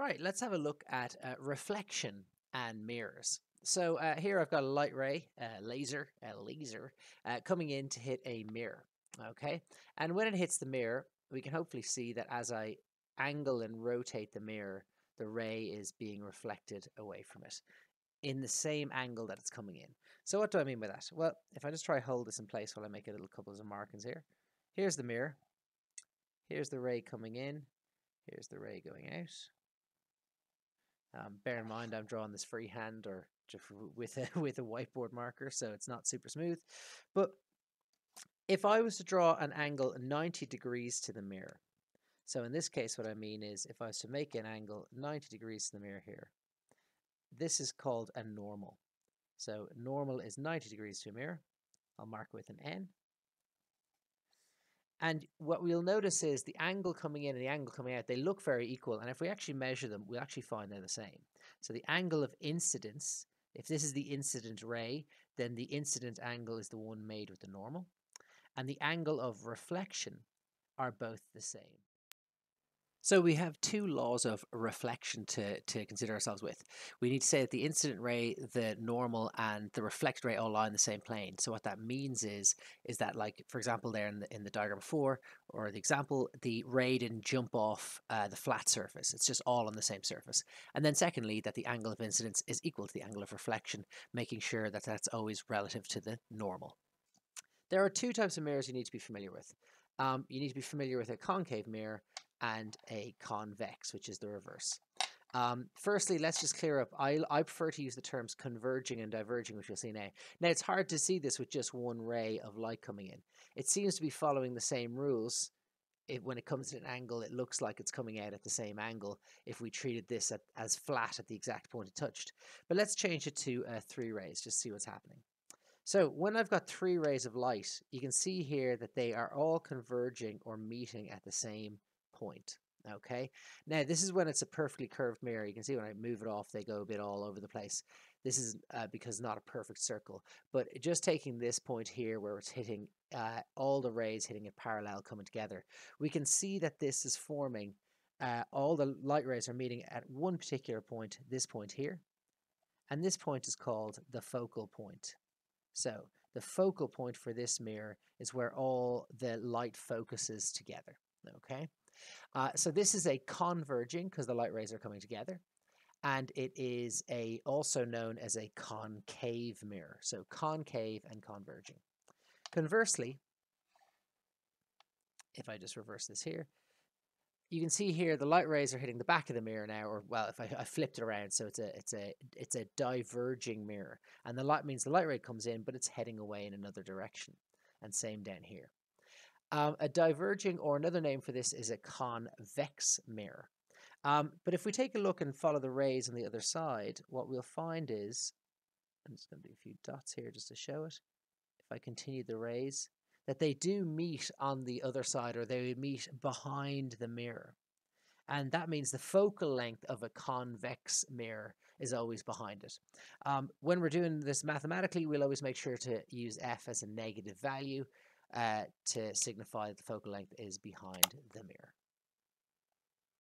Right, let's have a look at uh, reflection and mirrors. So uh, here I've got a light ray, a laser, a laser, uh, coming in to hit a mirror. Okay, and when it hits the mirror, we can hopefully see that as I angle and rotate the mirror, the ray is being reflected away from it in the same angle that it's coming in. So what do I mean by that? Well, if I just try hold this in place while I make a little couple of markings here. Here's the mirror. Here's the ray coming in. Here's the ray going out. Um, bear in mind, I'm drawing this freehand or with a with a whiteboard marker, so it's not super smooth. But if I was to draw an angle 90 degrees to the mirror, so in this case, what I mean is if I was to make an angle 90 degrees to the mirror here, this is called a normal. So normal is 90 degrees to a mirror. I'll mark with an N. And what we'll notice is the angle coming in and the angle coming out, they look very equal. And if we actually measure them, we'll actually find they're the same. So the angle of incidence, if this is the incident ray, then the incident angle is the one made with the normal. And the angle of reflection are both the same. So we have two laws of reflection to, to consider ourselves with. We need to say that the incident ray, the normal, and the reflected ray all lie in the same plane. So what that means is is that, like for example, there in the in the diagram before, or the example, the ray didn't jump off uh, the flat surface. It's just all on the same surface. And then secondly, that the angle of incidence is equal to the angle of reflection, making sure that that's always relative to the normal. There are two types of mirrors you need to be familiar with. Um, you need to be familiar with a concave mirror and a convex, which is the reverse. Um, firstly, let's just clear up. I, I prefer to use the terms converging and diverging, which you'll see now. Now, it's hard to see this with just one ray of light coming in. It seems to be following the same rules. It, when it comes to an angle, it looks like it's coming out at the same angle if we treated this at, as flat at the exact point it touched. But let's change it to uh, three rays, just see what's happening. So when I've got three rays of light, you can see here that they are all converging or meeting at the same point. Okay, now this is when it's a perfectly curved mirror. You can see when I move it off, they go a bit all over the place. This is uh, because not a perfect circle, but just taking this point here where it's hitting uh, all the rays hitting it parallel coming together, we can see that this is forming. Uh, all the light rays are meeting at one particular point, this point here, and this point is called the focal point. So the focal point for this mirror is where all the light focuses together. Okay. Uh, so this is a converging because the light rays are coming together. And it is a also known as a concave mirror. So concave and converging. Conversely, if I just reverse this here, you can see here the light rays are hitting the back of the mirror now, or well, if I, I, flipped it around, so it's a it's a it's a diverging mirror, and the light means the light ray comes in, but it's heading away in another direction, and same down here. Um, a diverging, or another name for this, is a convex mirror. Um, but if we take a look and follow the rays on the other side, what we'll find is, I'm just going to do a few dots here just to show it. If I continue the rays, that they do meet on the other side or they meet behind the mirror. And that means the focal length of a convex mirror is always behind it. Um, when we're doing this mathematically, we'll always make sure to use f as a negative value uh, to signify that the focal length is behind the mirror.